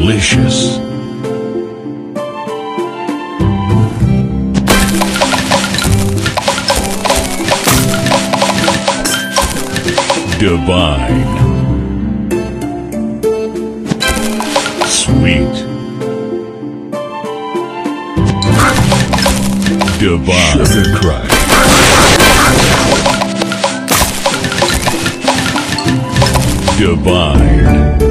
Delicious. Divine. Sweet. Divine. Sugar Crush. Divine.